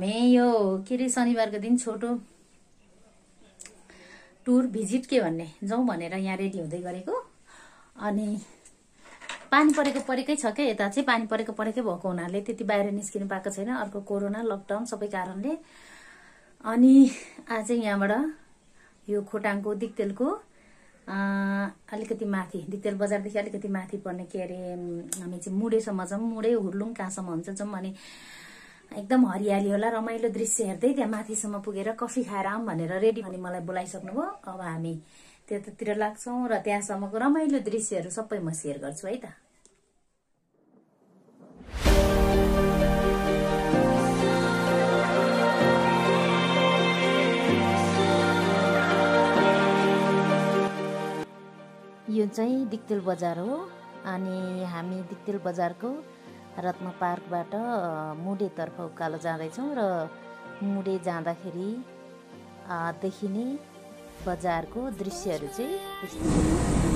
हामी यो के अरे शनिबारको दिन छोटो टुर भिजिट के भन्ने जाउँ भनेर यहाँ रेडी हुँदै गरेको। अनि पानी परेको परेकै छ क्या यता चाहिँ पानी परेको परेकै भएको हुनाले त्यति बाहिर निस्किनु पाएको छैन अर्को कोरोना लकडाउन सबै कारणले। अनि आज यहाँबाट यो खोटाङको दिक्तेलको अलिकति माथि दिक्तेल बजारदेखि अलिकति माथि पर्ने के अरे हामी चाहिँ मुडेसम्म जाउँ मुडे हुर्लुङ कहाँसम्म हुन्छ जाउँ अनि एकदम हरियाली होला रमाइलो दृश्य हेर्दै त्यहाँ माथिसम्म पुगेर कफी खाएर आऊँ भनेर रेडी अनि मलाई बोलाइसक्नुभयो अब हामी त्यतातिर लाग्छौँ र त्यहाँसम्मको रमाइलो दृश्यहरू सबै म सेयर गर्छु है त। यो चाहिँ दिक्तेल बजार हो अनि हामी दिक्तेल बजारको रत्न पार्कबाट मुडेतर्फ उकालो जाँदैछौँ र मुडे जाँदाखेरि देखिने बजारको दृश्यहरू चाहिँ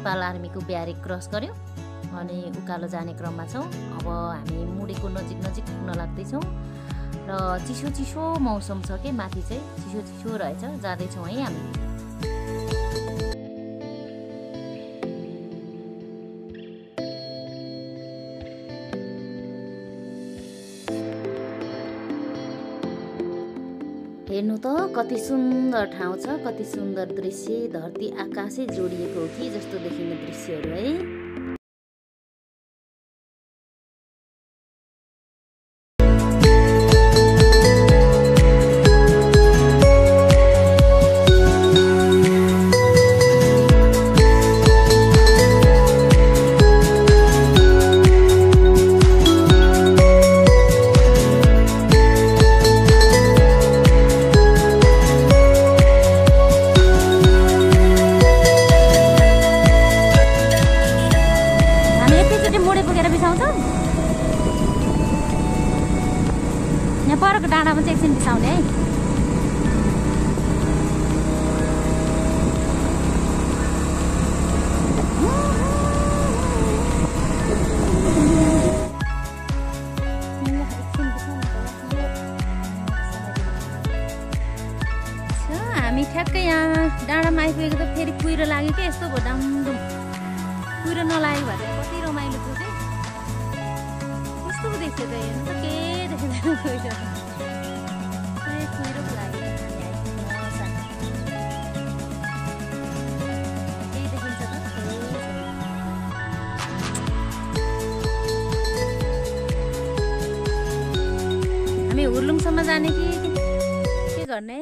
नेपाल आर्मीको ब्यारेक क्रस गऱ्यौँ अनि उकालो जाने क्रममा छौँ। अब हामी मुडेको नजिक नजिक पुग्न लाग्दैछौँ र चिसो चिसो मौसम छ कि माथि चाहिँ चिसो चिसो रहेछ जाँदैछौँ है हामी। कति सुन्दर ठाउँ छ कति सुन्दर दृश्य धरती आकाशै जोडिएको हो कि जस्तो देखिने दृश्यहरू है। यस्तो भयो डामडुम कुहिरो नलागेको भए त कति रमाइलो थियो चाहिँ कस्तो पो देख्थ्यो त हेर्नु त के देखेको कुहिरो कुहिरो। हामी हुर्लुङसम्म जाने कि के गर्ने?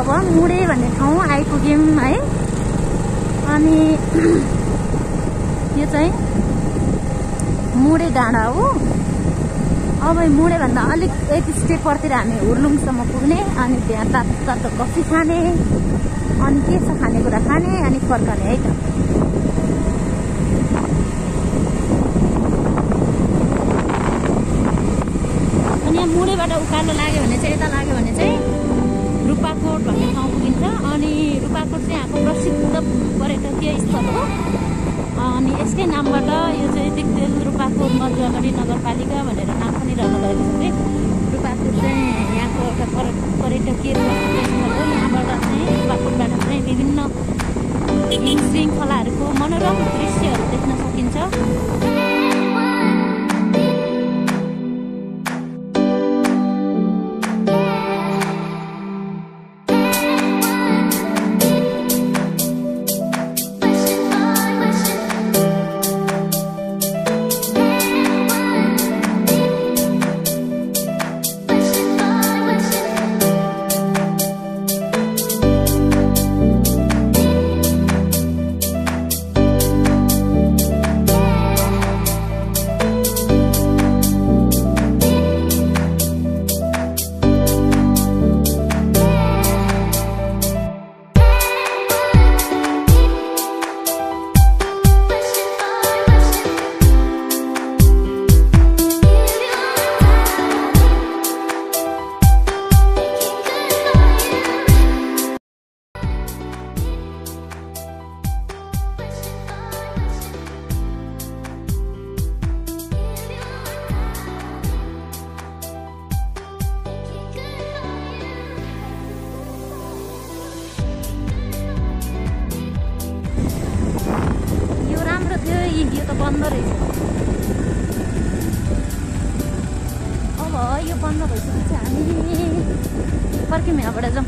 अब मुडे भन्ने ठाउँ आइपुग्यौँ है। अनि यो चाहिँ मुडे डाँडा हो। अब मुडेभन्दा अलिक एक स्टेप परतिर हामी हुर्लुङसम्म पुग्ने अनि त्यहाँ तातो तातो कफी खाने अनि के छ खानेकुरा खाने अनि फर्कने है त। अनि मुडेबाट उकालो लाग्यो भने चाहिँ यता लाग्यो भने चाहिँ रूपाकोट भन्ने ठाउँ पुगिन्छ अनि रूपाकोट चाहिँ यहाँको प्रसिद्ध पर्यटकीय स्थल हो। अनि यसकै नामबाट यो चाहिँ दिग्देल रूपाकोट मजुवागढी नगरपालिका भनेर नाम पनि रहन भएको छ रूपाकोट चाहिँ यहाँको एउटा पर पर्यटकीय स्थल हो। यहाँबाट चाहिँ रूपाकोटबाट चाहिँ विभिन्न हिम श्रृङ्खलाहरूको मनोरम दृश्यहरू देख्न सकिन्छ। फर्क्यौँ यहाँबाट जाउँ।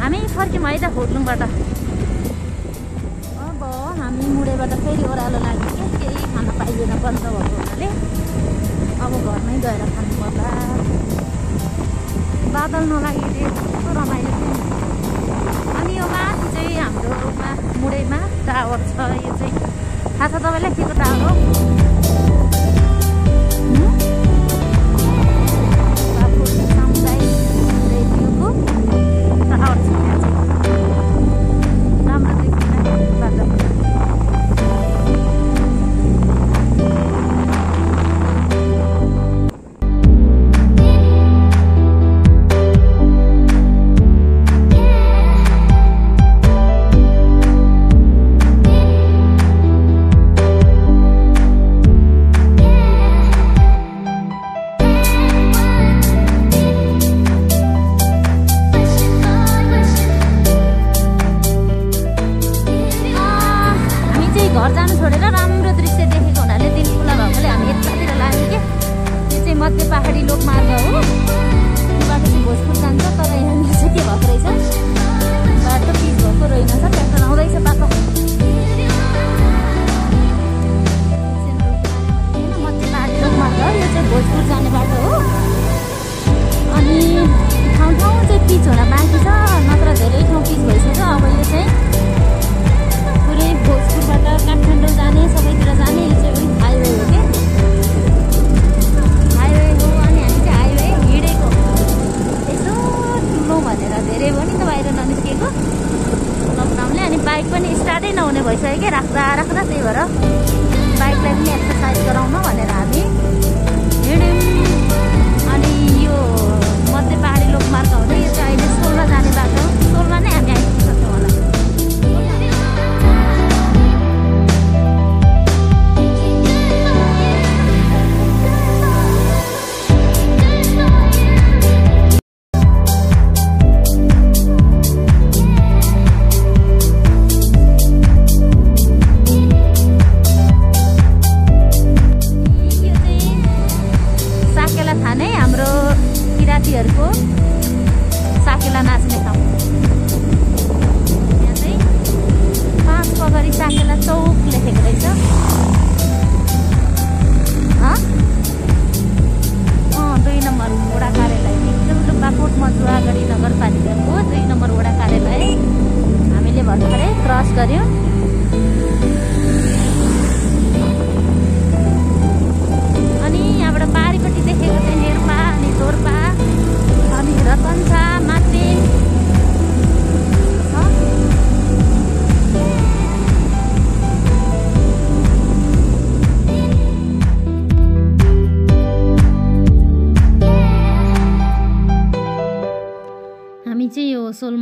हामी फर्क्यौँ है त होटलुङबाट अब हामी मुडेबाट फेरि ओह्रालो लाग्यो कि केही खान पाइएन बन्द भएको हुनाले। अब घरमै गएर खानुपर्ला बादल नलागेर कस्तो रमाइलो थियो। अनि यो माथि चाहिँ हाम्रोमा मुडैमा टावर छ। यो चाहिँ थाहा छ तपाईँलाई के को टावर हो? out.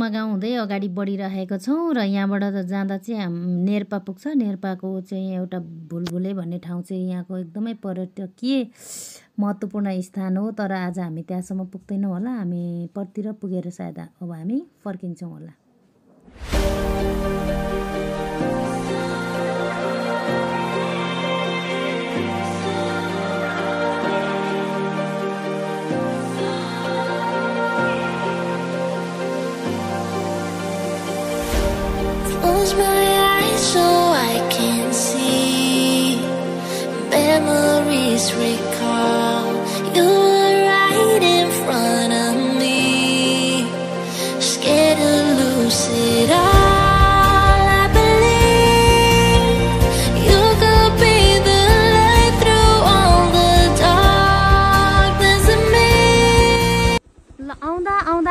यो सोल्मा गाउँ हुँदै अगाडि बढिरहेको छौँ र यहाँबाट त जाँदा चाहिँ हाम नेर्पा पुग्छ। नेर्पाको चाहिँ एउटा भुलभुले भन्ने ठाउँ चाहिँ यहाँको एकदमै पर्यटकीय महत्त्वपूर्ण स्थान हो। तर आज हामी त्यहाँसम्म पुग्दैनौँ होला। हामी परतिर पुगेर सायद अब हामी फर्किन्छौँ होला।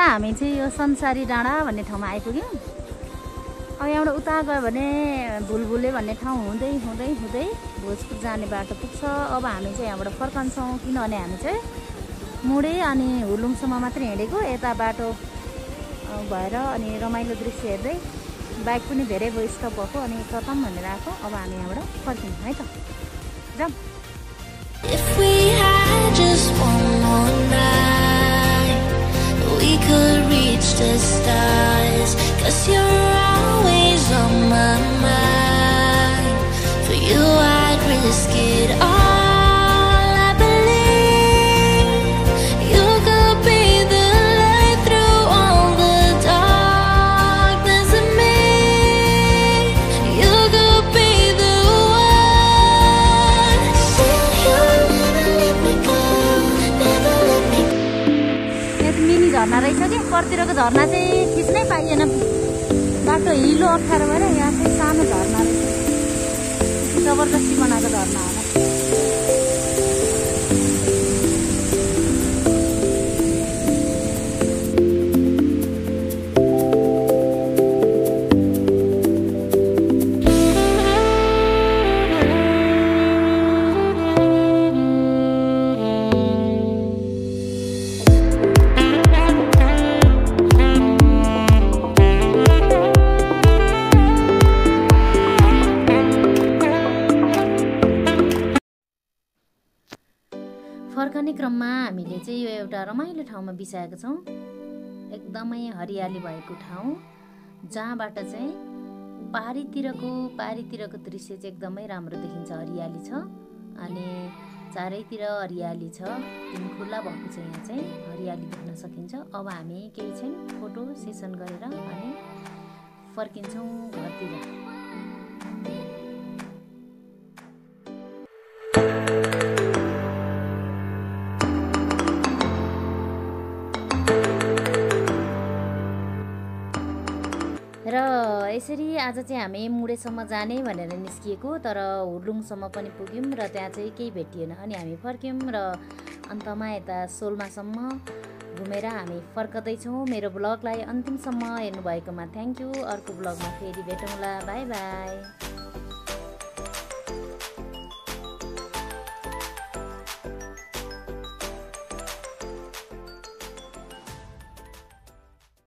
हामी चाहिँ यो संसारी डाँडा भन्ने ठाउँमा आइपुग्यौँ। अब यहाँबाट उता गयो भने भुलभुले भन्ने ठाउँ हुँदै हुँदै हुँदै भोजपुर जाने बाटो पुग्छ। अब हामी चाहिँ यहाँबाट फर्कन्छौँ किनभने हामी चाहिँ मुडे अनि हुलुङसम्म मात्रै हिँडेको यता बाटो भएर अनि रमाइलो दृश्य हेर्दै बाइक पनि धेरै भयो स्टप भएको अनि खतम भनेर आएको। अब हामी यहाँबाट फर्किन्छौँ है त। जाउँ. Cause you're on my mind. For you, I'd risk it all. I believe you could be the light through all the darkness of me. You could be the one. Said you'll never let me go, never let me यहाँ त mini झर्ना रहेछ कि परतिरको झर्ना चाहिँ खिच्नै पाइएन बाटो हिलो अप्ठ्यारो भएर यहाँ चाहिँ सानो झर्ना रहेछ। जबरजस्ती बनाएको झर्ना होला फर्कने क्रममा हामीले चाहिँ यो एउटा रमाइलो ठाउँमा बिसाएको छौँ। एकदमै हरियाली भएको ठाउँ जहाँबाट चाहिँ पारीतिरको पारीतिरको दृश्य चाहिँ एकदमै राम्रो देखिन्छ हरियाली छ। अनि चारैतिर हरियाली छ खुल्ला भएको छ यहाँ चाहिँ हरियाली देख्न सकिन्छ। अब हामी केही चाहिँ फोटो सेसन गरेर अनि फर्किन्छौँ घरतिर। यसरी आज चाहिँ हामी मुडेसम्म जाने भनेर निस्किएको तर हुर्लुङसम्म पनि पुग्यौँ र त्यहाँ चाहिँ केही भेटिएन। अनि हामी फर्क्यौँ र अन्तमा यता सोल्मासम्म घुमेर हामी फर्कँदैछौँ। मेरो ब्लगलाई अन्तिमसम्म हेर्नुभएकोमा थ्याङ्क यू अर्को ब्लगमा फेरि भेटौँला। By by